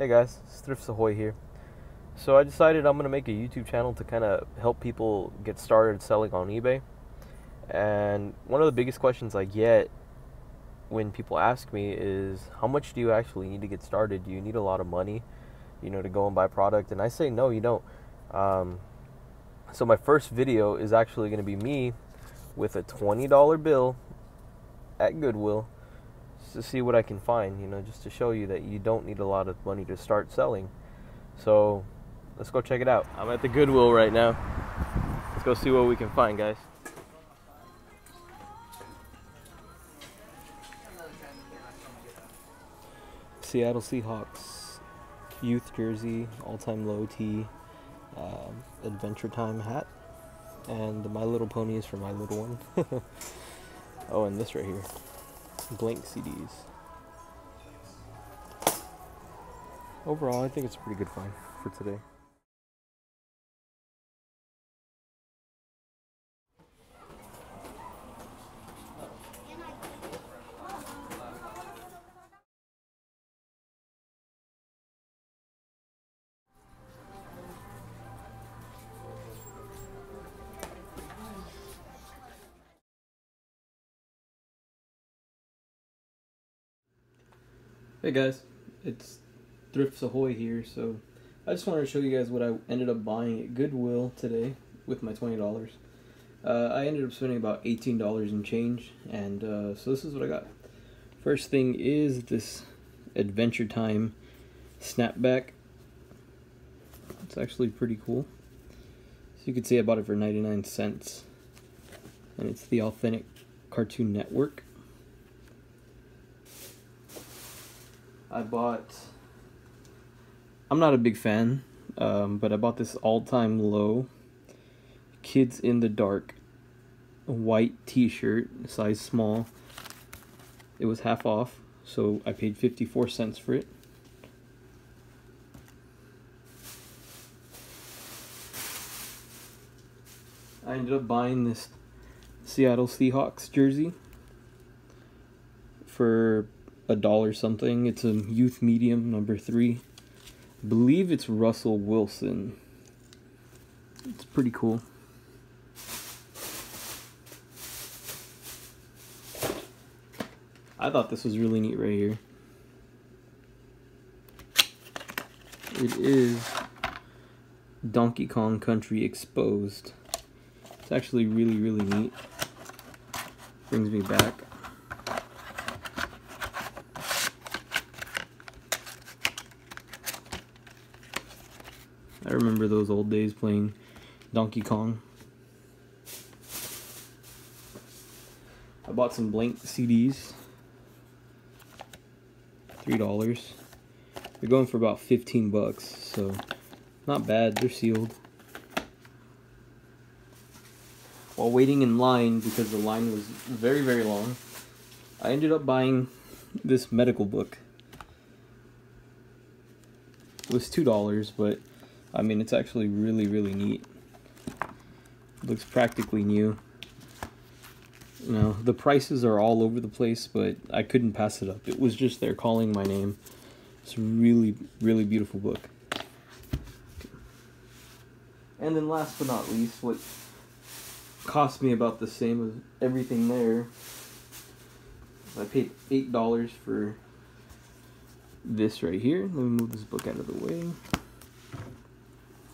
Hey guys, it's Thrifts Ahoy here. So I decided I'm gonna make a YouTube channel to kind of help people get started selling on eBay. And one of the biggest questions I get when people ask me is, how much do you actually need to get started? Do you need a lot of money, you know, to go and buy product? And I say no, you don't. Um, so my first video is actually gonna be me with a $20 bill at Goodwill to see what I can find, you know, just to show you that you don't need a lot of money to start selling. So let's go check it out. I'm at the Goodwill right now. Let's go see what we can find, guys. Seattle Seahawks youth jersey, all-time low tee, um, Adventure Time hat, and the My Little Pony is for my little one. oh, and this right here blank CDs. Overall, I think it's a pretty good find for today. Hey guys, it's Thrifts Ahoy here. So I just wanted to show you guys what I ended up buying at Goodwill today with my twenty dollars. Uh, I ended up spending about eighteen dollars in change, and uh, so this is what I got. First thing is this Adventure Time snapback. It's actually pretty cool. So you can see I bought it for ninety nine cents, and it's the authentic Cartoon Network. I bought. I'm not a big fan, um, but I bought this all time low Kids in the Dark white t shirt, size small. It was half off, so I paid 54 cents for it. I ended up buying this Seattle Seahawks jersey for a dollar something. It's a youth medium number three. I believe it's Russell Wilson. It's pretty cool. I thought this was really neat right here. It is Donkey Kong Country Exposed. It's actually really, really neat. Brings me back. I remember those old days playing Donkey Kong. I bought some blank CDs. Three dollars. They're going for about 15 bucks, so not bad. They're sealed. While waiting in line, because the line was very, very long, I ended up buying this medical book. It was $2, but I mean, it's actually really, really neat. Looks practically new. You know, the prices are all over the place, but I couldn't pass it up. It was just there calling my name. It's a really, really beautiful book. And then last but not least, what cost me about the same as everything there. I paid $8 for this right here. Let me move this book out of the way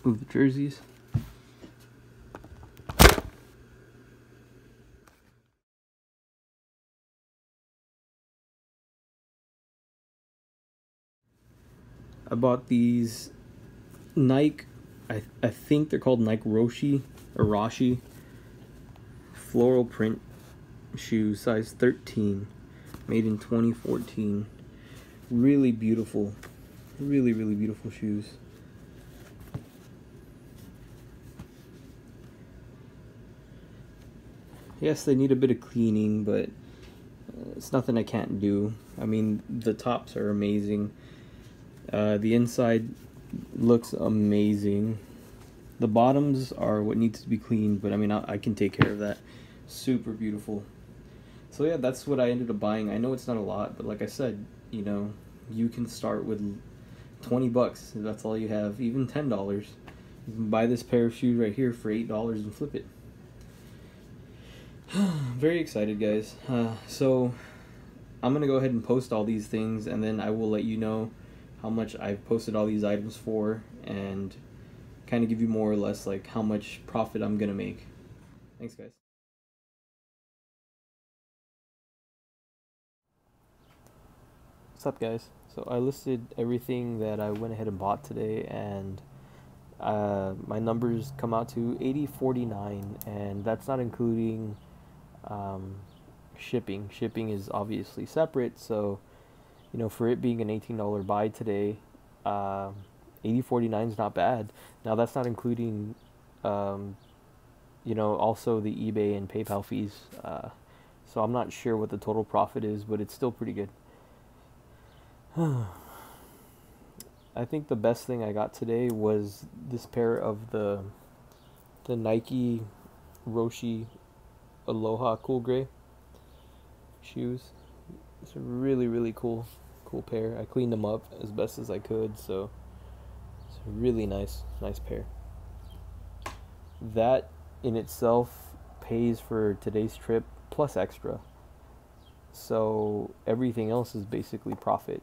move the jerseys. I bought these Nike, I, I think they're called Nike Roshi or Rashi floral print shoes, size 13, made in 2014. Really beautiful, really, really beautiful shoes. Yes, they need a bit of cleaning, but uh, it's nothing I can't do. I mean, the tops are amazing. Uh, the inside looks amazing. The bottoms are what needs to be cleaned, but I mean, I, I can take care of that. Super beautiful. So yeah, that's what I ended up buying. I know it's not a lot, but like I said, you know, you can start with 20 bucks. That's all you have. Even $10. You can buy this pair of shoes right here for $8 and flip it. Very excited, guys. Uh, so, I'm going to go ahead and post all these things, and then I will let you know how much I've posted all these items for, and kind of give you more or less like how much profit I'm going to make. Thanks, guys. What's up, guys? So I listed everything that I went ahead and bought today, and uh, my numbers come out to 8049, and that's not including um, shipping. Shipping is obviously separate, so you know for it being an $18 buy today, uh, 8049 is not bad. Now that's not including, um, you know, also the eBay and PayPal fees. Uh, so I'm not sure what the total profit is, but it's still pretty good. I think the best thing I got today was this pair of the the Nike Roshe Aloha Cool Gray shoes. It's a really really cool cool pair. I cleaned them up as best as I could, so it's a really nice nice pair. That in itself pays for today's trip plus extra. So everything else is basically profit.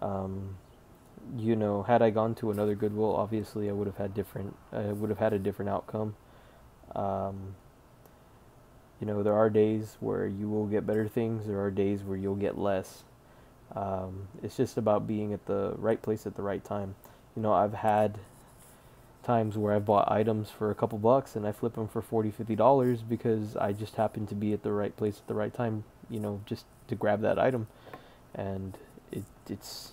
Um, you know, had I gone to another Goodwill, obviously I would have had different. I would have had a different outcome. Um, you know, there are days where you will get better things. There are days where you'll get less. Um, it's just about being at the right place at the right time. You know, I've had times where I've bought items for a couple bucks and I flip them for 40 50 dollars because I just happen to be at the right place at the right time, you know, just to grab that item. And it it's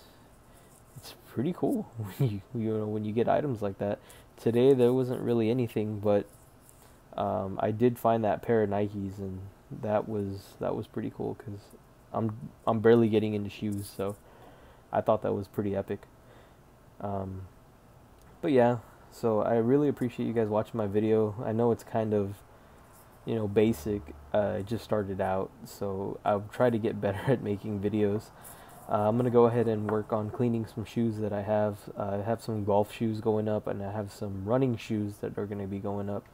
it's pretty cool when you you know when you get items like that. Today there wasn't really anything, but um, I did find that pair of Nikes, and that was that was pretty cool because I'm I'm barely getting into shoes, so I thought that was pretty epic. Um, but yeah, so I really appreciate you guys watching my video. I know it's kind of you know basic. Uh, I just started out, so I'll try to get better at making videos. Uh, I'm gonna go ahead and work on cleaning some shoes that I have. Uh, I have some golf shoes going up, and I have some running shoes that are gonna be going up.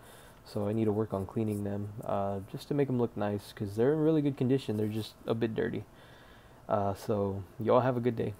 So I need to work on cleaning them uh, just to make them look nice because they're in really good condition. They're just a bit dirty. Uh, so y'all have a good day.